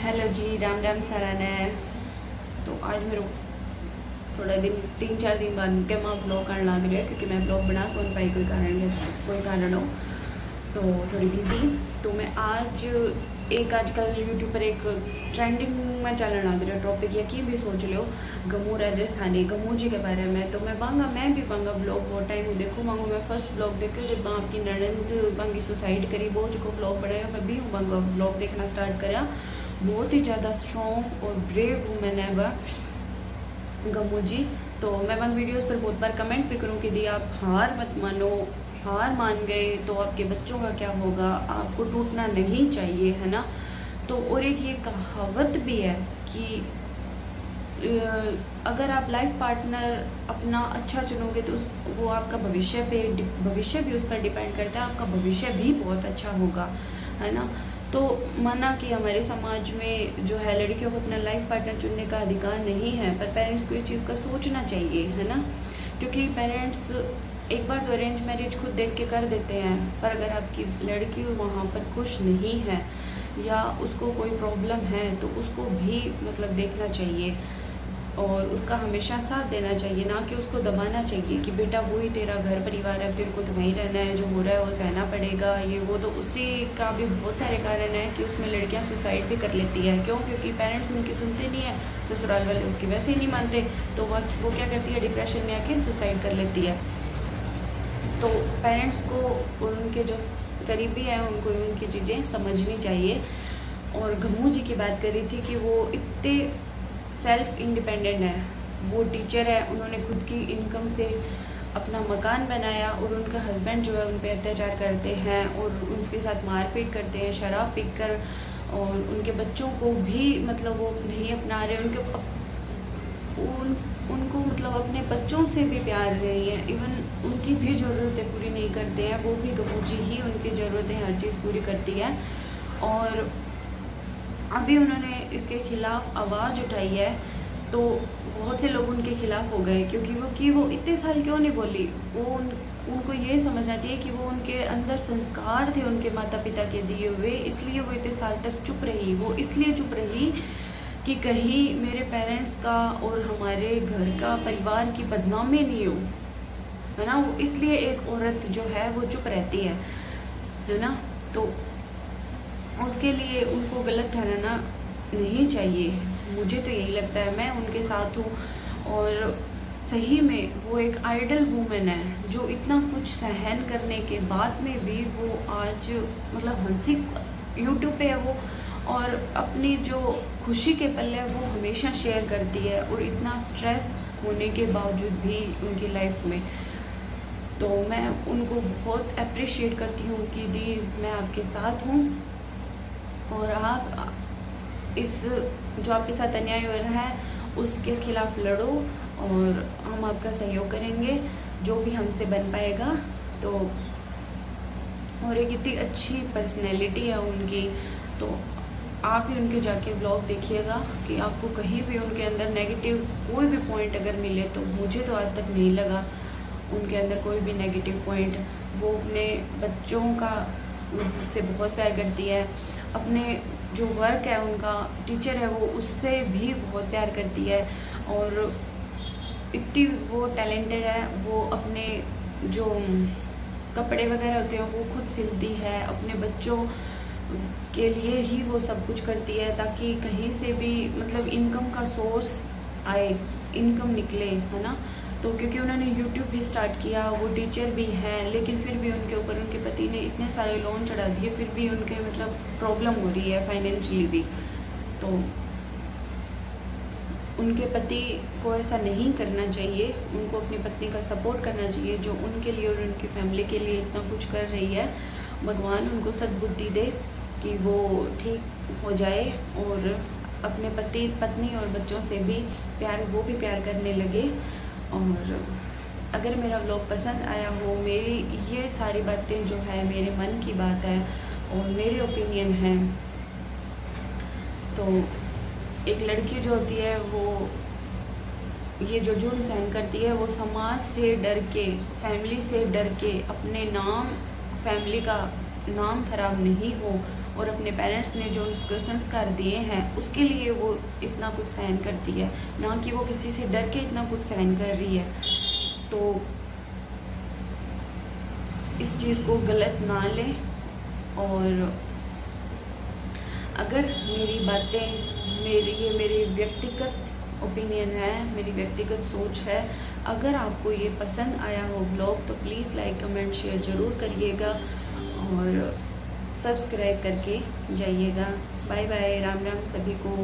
Hello जी, राम राम साराने तो आज मेरे थोड़ा दिन, तीन चार दिन बाद के मैं ब्लॉग करने लग रही है, क्योंकि मैं ब्लॉग बना कौन पाई कोई कारण कोई कारण हो। तो थोड़ी बिज़ी तो मैं आज एक आजकल यूट्यूब पर एक ट्रेंडिंग में चलने लग रहा है टॉपिक या की भी सोच लो गमू राजस्थानी, गमू जी के बारे में। तो मैं बांगा, मैं भी बांगा ब्लॉग बहुत टाइम देखूँ मांगू मैं फ़र्स्ट ब्लॉग देखो, जब आपकी नड़ंद बांगी सुसाइड करी बहुत को ब्लॉग बनाया, मैं भी हूँ बांगा ब्लॉग देखना स्टार्ट करा। बहुत ही ज़्यादा स्ट्रॉन्ग और ब्रेव वूमेन है वह गमू जी। तो मैं वन वीडियोस पर बहुत बार कमेंट भी करूँ कि दी आप हार मत मानो, हार मान गए तो आपके बच्चों का क्या होगा? आपको टूटना नहीं चाहिए, है ना? तो और एक ये कहावत भी है कि अगर आप लाइफ पार्टनर अपना अच्छा चुनोगे तो उस, वो आपका भविष्य पे, भविष्य भी उस पर डिपेंड करता है, आपका भविष्य भी बहुत अच्छा होगा, है ना? तो माना कि हमारे समाज में जो है, लड़कियों को अपना लाइफ पार्टनर चुनने का अधिकार नहीं है, पर पेरेंट्स को इस चीज़ का सोचना चाहिए, है ना? क्योंकि पेरेंट्स एक बार तो अरेंज मैरिज खुद देख के कर देते हैं, पर अगर आपकी लड़की वहाँ पर खुश नहीं है या उसको कोई प्रॉब्लम है तो उसको भी मतलब देखना चाहिए। और उसका हमेशा साथ देना चाहिए, ना कि उसको दबाना चाहिए कि बेटा वो ही तेरा घर परिवार है तेरे को तो वहीं रहना है, जो हो रहा है वो सहना पड़ेगा, ये वो तो उसी का भी बहुत सारे कारण है कि उसमें लड़कियाँ सुसाइड भी कर लेती है। क्यों? क्योंकि पेरेंट्स उनकी सुनते नहीं है, ससुराल वाले उसकी वैसे ही नहीं मानते तो वह, वो क्या करती है डिप्रेशन में आके सुसाइड कर लेती है। तो पेरेंट्स को उनके जो करीबी हैं, उनको उनकी चीज़ें समझनी चाहिए। और गमू जी की बात कर थी कि वो इतने सेल्फ इंडिपेंडेंट है। वो टीचर है, उन्होंने खुद की इनकम से अपना मकान बनाया और उनका हस्बैंड जो है, उन पर अत्याचार करते हैं और उनके साथ मारपीट करते हैं, शराब पी कर और उनके बच्चों को भी मतलब वो नहीं अपना रहे, उनके उन, उनको मतलब अपने बच्चों से भी प्यार नहीं है। इवन उनकी भी ज़रूरतें पूरी नहीं करते हैं, वो भी गबूजी ही उनकी ज़रूरतें हर चीज़ पूरी करती है। और अभी उन्होंने इसके खिलाफ आवाज़ उठाई है तो बहुत से लोग उनके खिलाफ हो गए, क्योंकि वो कि वो इतने साल क्यों नहीं बोली? वो उन उनको ये समझना चाहिए कि वो उनके अंदर संस्कार थे, उनके माता पिता के दिए हुए, इसलिए वो इतने साल तक चुप रही। वो इसलिए चुप रही कि कहीं मेरे पेरेंट्स का और हमारे घर का परिवार की बदनामी नहीं हो। है ना? वो इसलिए एक औरत जो है, वो चुप रहती है है ना? तो उसके लिए उनको गलत ठहराना नहीं चाहिए। मुझे तो यही लगता है, मैं उनके साथ हूँ और सही में वो एक आइडल वूमेन है, जो इतना कुछ सहन करने के बाद में भी वो आज मतलब हँसी यूट्यूब पे है वो और अपनी जो खुशी के पल है वो हमेशा शेयर करती है और इतना स्ट्रेस होने के बावजूद भी उनकी लाइफ में। तो मैं उनको बहुत अप्रिशिएट करती हूँ कि दी मैं आपके साथ हूँ। और आप इस जो आपके साथ अन्याय हो रहा है उसके खिलाफ लड़ो और हम आपका सहयोग करेंगे, जो भी हमसे बन पाएगा। तो और एक इतनी अच्छी पर्सनैलिटी है उनकी तो आप ही उनके जाके ब्लॉग देखिएगा कि आपको कहीं भी उनके अंदर नेगेटिव कोई भी पॉइंट अगर मिले तो मुझे तो आज तक नहीं लगा उनके अंदर कोई भी नेगेटिव पॉइंट वो अपने बच्चों का से बहुत प्यार करती है। अपने जो वर्क है, उनका टीचर है, वो उससे भी बहुत प्यार करती है और इतनी वो टैलेंटेड है, वो अपने जो कपड़े वगैरह होते हैं, वो खुद सिलती है, अपने बच्चों के लिए ही वो सब कुछ करती है ताकि कहीं से भी मतलब इनकम का सोर्स आए इनकम निकले, है ना? तो क्योंकि उन्होंने यूट्यूब भी स्टार्ट किया, वो टीचर भी हैं, लेकिन फिर भी उनके ऊपर उनके पति ने इतने सारे लोन चढ़ा दिए, फिर भी उनके मतलब प्रॉब्लम हो रही है फाइनेंशियली भी। तो उनके पति को ऐसा नहीं करना चाहिए, उनको अपनी पत्नी का सपोर्ट करना चाहिए, जो उनके लिए और उनकी फैमिली के लिए इतना कुछ कर रही है। भगवान उनको सद्बुद्धि दे कि वो ठीक हो जाए और अपने पति, पत्नी और बच्चों से भी प्यार, वो भी प्यार करने लगे। और अगर मेरा ब्लॉग पसंद आया हो, मेरी ये सारी बातें जो है, मेरे मन की बात है और मेरे ओपिनियन है तो एक लड़की जो होती है, वो ये जो जुर्म सहन करती है, वो समाज से डर के फैमिली से डर के अपने नाम फैमिली का नाम खराब नहीं हो। और अपने पेरेंट्स ने जो उसको संस्कार दिए हैं, उसके लिए वो इतना कुछ सहन करती है। ना कि वो किसी से डर के इतना कुछ सहन कर रही है। तो इस चीज़ को गलत ना लें और अगर मेरी बातें, मेरी, ये मेरी व्यक्तिगत ओपिनियन है, मेरी व्यक्तिगत सोच है, अगर आपको ये पसंद आया हो ब्लॉग तो प्लीज़ लाइक कमेंट शेयर ज़रूर करिएगा और सब्सक्राइब करके जाइएगा। बाय बाय राम राम सभी को।